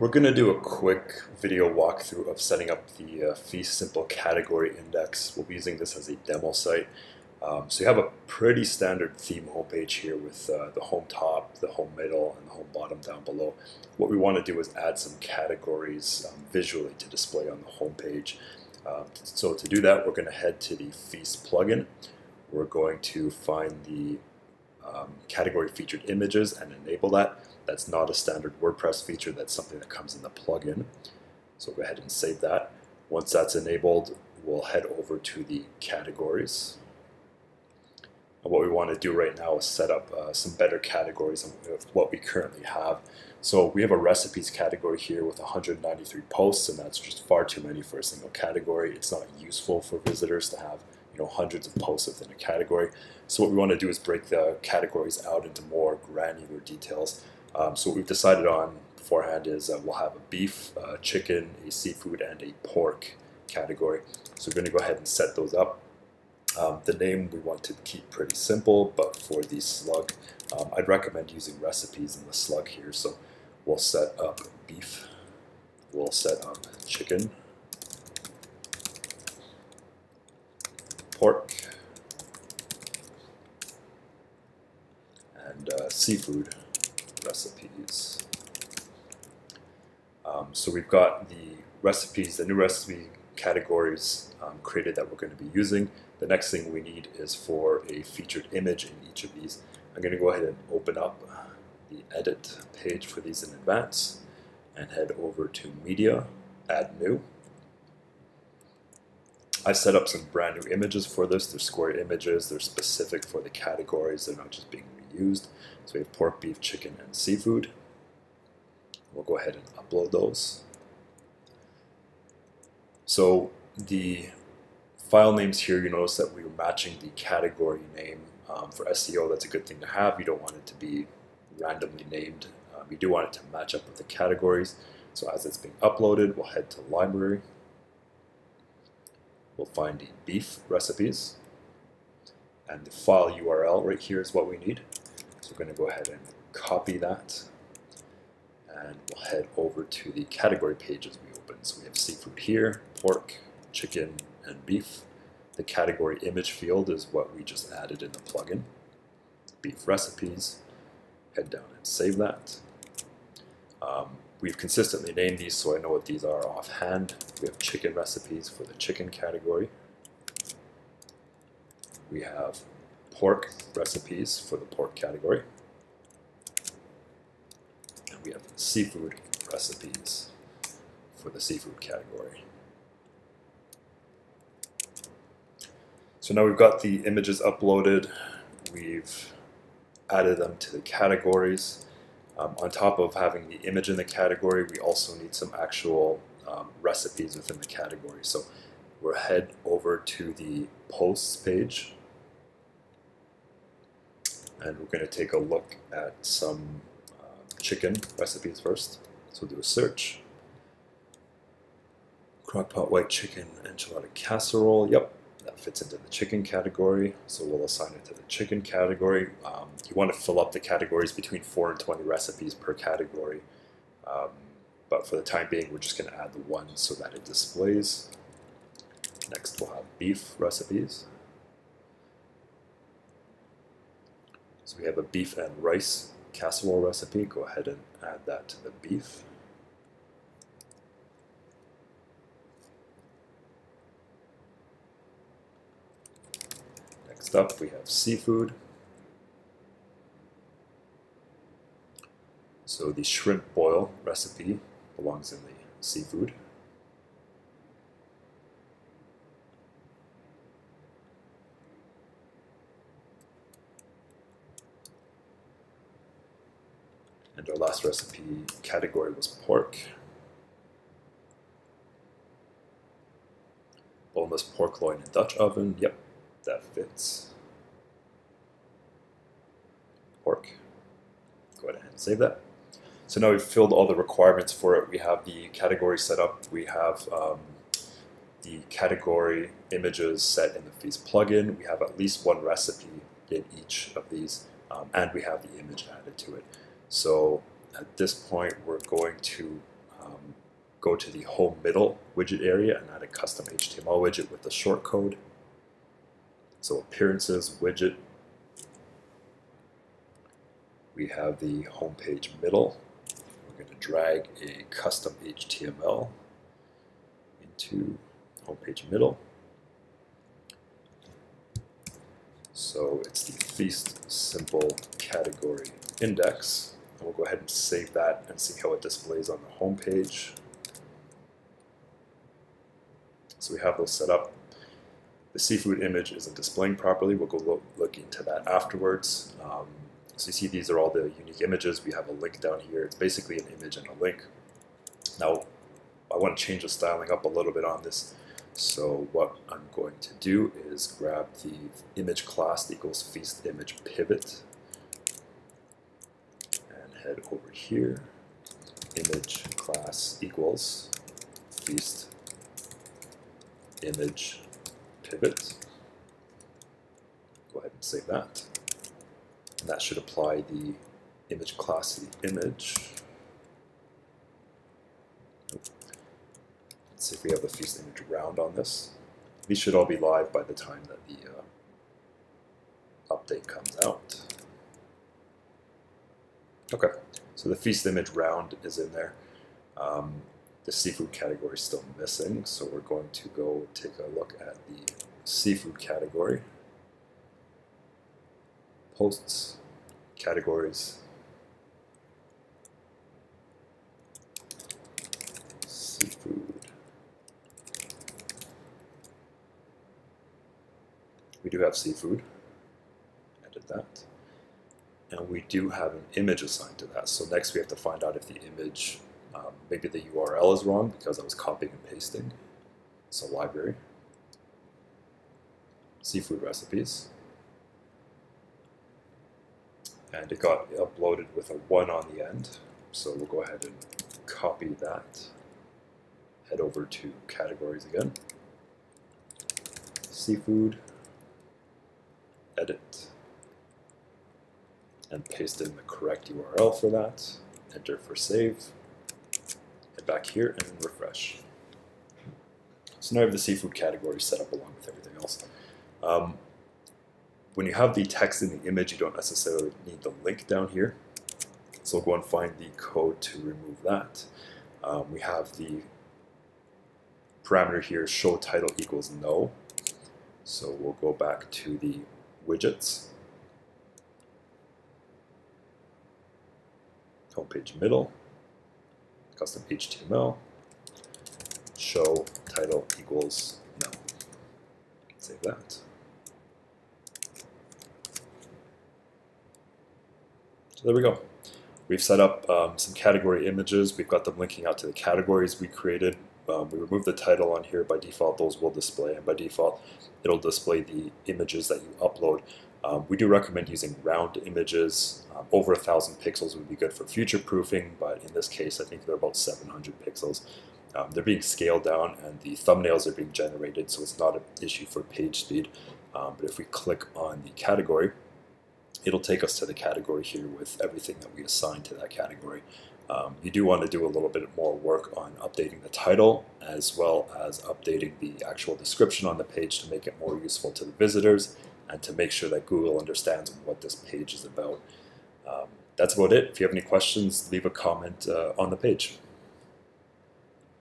We're going to do a quick video walkthrough of setting up the uh, Feast Simple category index. We'll be using this as a demo site. Um, so you have a pretty standard theme homepage here with uh, the home top, the home middle, and the home bottom down below. What we want to do is add some categories um, visually to display on the homepage. Um, so to do that, we're going to head to the Feast plugin. We're going to find the um, category featured images and enable that. That's not a standard WordPress feature, that's something that comes in the plugin. So go ahead and save that. Once that's enabled, we'll head over to the categories. And what we want to do right now is set up uh, some better categories of what we currently have. So we have a recipes category here with 193 posts, and that's just far too many for a single category. It's not useful for visitors to have you know hundreds of posts within a category. So what we want to do is break the categories out into more granular details. Um, so what we've decided on beforehand is we'll have a beef, uh, chicken, a seafood, and a pork category. So we're going to go ahead and set those up. Um, the name we want to keep pretty simple, but for the slug, um, I'd recommend using recipes in the slug here. So we'll set up beef, we'll set up chicken, pork, and uh, seafood recipes. Um, so we've got the recipes, the new recipe categories um, created that we're going to be using. The next thing we need is for a featured image in each of these. I'm going to go ahead and open up the edit page for these in advance and head over to media, add new. I've set up some brand new images for this. They're square images. They're specific for the categories. They're not just being reused. So we have pork, beef, chicken, and seafood. We'll go ahead and upload those. So the file names here, you notice that we are matching the category name. Um, for SEO, that's a good thing to have. You don't want it to be randomly named. Um, you do want it to match up with the categories. So as it's being uploaded, we'll head to library. We'll find the beef recipes. And the file URL right here is what we need. So we're going to go ahead and copy that. And we'll head over to the category pages we opened. So we have seafood here, pork, chicken, and beef. The category image field is what we just added in the plugin. Beef recipes. Head down and save that. Um, we've consistently named these so I know what these are offhand. We have chicken recipes for the chicken category. We have pork recipes for the pork category. And we have seafood recipes for the seafood category. So now we've got the images uploaded, we've added them to the categories. Um, on top of having the image in the category, we also need some actual um, recipes within the category. So we'll head over to the posts page and we're going to take a look at some uh, chicken recipes first. So do a search. Crockpot white chicken enchilada casserole. Yep, that fits into the chicken category, so we'll assign it to the chicken category. Um, you want to fill up the categories between 4 and 20 recipes per category, um, but for the time being, we're just going to add the one so that it displays. Next, we'll have beef recipes. So we have a beef and rice casserole recipe. Go ahead and add that to the beef. Next up, we have seafood. So the shrimp boil recipe belongs in the seafood. And our last recipe category was pork. Boneless pork loin in Dutch oven. Yep, that fits. Pork. Go ahead and save that. So now we've filled all the requirements for it. We have the category set up. We have um, the category images set in the Feast plugin. We have at least one recipe in each of these, um, and we have the image added to it. So at this point, we're going to um, go to the home middle widget area and add a custom HTML widget with the short code. So appearances widget. We have the homepage middle. We're going to drag a custom HTML into homepage middle. So it's the feast simple category index. And we'll go ahead and save that and see how it displays on the home page. So we have those set up. The seafood image isn't displaying properly. We'll go look, look into that afterwards. Um, so you see these are all the unique images. We have a link down here. It's basically an image and a link. Now, I want to change the styling up a little bit on this. So what I'm going to do is grab the image class equals feast image pivot head over here. Image class equals feast image pivot. Go ahead and save that. And that should apply the image class to the image. Let's see if we have the feast image round on this. These should all be live by the time that the uh, update comes out. Okay, so the feast image round is in there. Um, the seafood category is still missing, so we're going to go take a look at the seafood category. Posts, categories, seafood. We do have seafood, edit that. And we do have an image assigned to that. So next we have to find out if the image um, maybe the URL is wrong because I was copying and pasting. So library, seafood recipes, and it got uploaded with a 1 on the end. So we'll go ahead and copy that, head over to categories again, seafood, edit, and paste in the correct URL for that, enter for save, and back here and refresh. So now I have the seafood category set up along with everything else. Um, when you have the text in the image, you don't necessarily need the link down here. So we'll go and find the code to remove that. Um, we have the parameter here, show title equals no. So we'll go back to the widgets. Homepage middle custom HTML, show title equals no. Save that. So there we go. We've set up um, some category images. We've got them linking out to the categories we created. Um, we removed the title on here. By default, those will display. And by default, it'll display the images that you upload. Um, we do recommend using round images. Um, over a thousand pixels would be good for future proofing, but in this case, I think they're about 700 pixels. Um, they're being scaled down and the thumbnails are being generated, so it's not an issue for page speed. Um, but if we click on the category, it'll take us to the category here with everything that we assign to that category. Um, you do want to do a little bit more work on updating the title as well as updating the actual description on the page to make it more useful to the visitors and to make sure that Google understands what this page is about. Um, that's about it. If you have any questions, leave a comment uh, on the page.